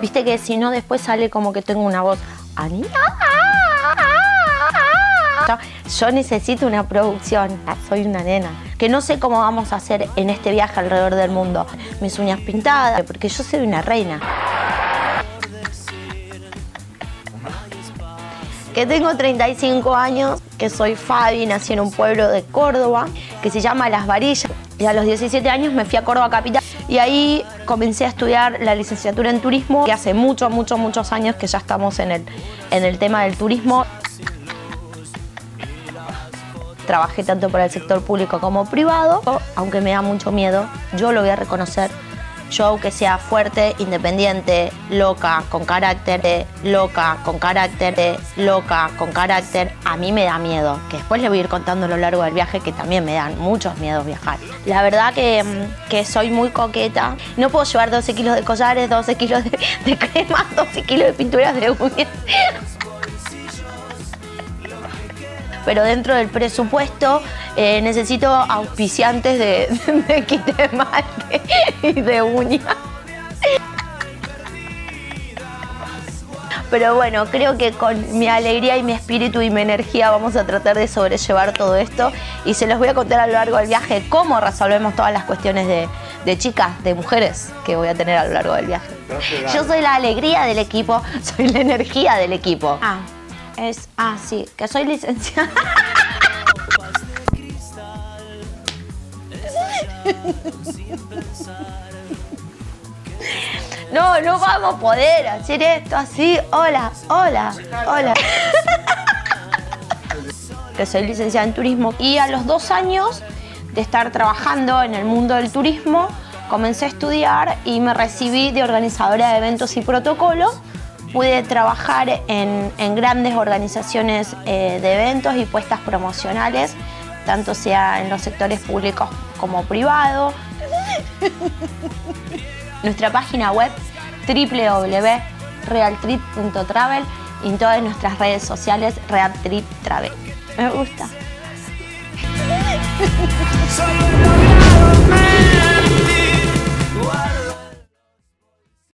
que si no después sale como que tengo una voz. Yo necesito una producción, soy una nena, que no sé cómo vamos a hacer en este viaje alrededor del mundo. Mis uñas pintadas, porque yo soy una reina. Que tengo 35 años, que soy Fabi, nací en un pueblo de Córdoba que se llama Las Varillas. Y a los 17 años me fui a Córdoba Capital y ahí comencé a estudiar la licenciatura en turismo, que hace muchos, muchos, muchos años que ya estamos en el, en el tema del turismo. Trabajé tanto para el sector público como privado, aunque me da mucho miedo, yo lo voy a reconocer yo aunque sea fuerte, independiente, loca, con carácter, loca, con carácter, loca, con carácter, a mí me da miedo, que después le voy a ir contando a lo largo del viaje que también me dan muchos miedos viajar. La verdad que, mm, que soy muy coqueta, no puedo llevar 12 kilos de collares, 12 kilos de, de crema, 12 kilos de pinturas de uñas. Pero dentro del presupuesto eh, necesito auspiciantes de, de y de uña. Pero bueno, creo que con mi alegría y mi espíritu y mi energía vamos a tratar de sobrellevar todo esto y se los voy a contar a lo largo del viaje cómo resolvemos todas las cuestiones de, de chicas, de mujeres que voy a tener a lo largo del viaje. Yo soy la alegría del equipo, soy la energía del equipo. Ah es, ah, sí, que soy licenciada. No, no vamos a poder hacer esto así. Hola, hola, hola. Que soy licenciada en turismo y a los dos años de estar trabajando en el mundo del turismo, comencé a estudiar y me recibí de organizadora de eventos y protocolos pude trabajar en, grandes organizaciones eh, de eventos y puestas promocionales, tanto sea en los sectores públicos como privados. Nuestra página web www.realtrip.travel y en todas nuestras redes sociales Realtrip Travel. Me gusta.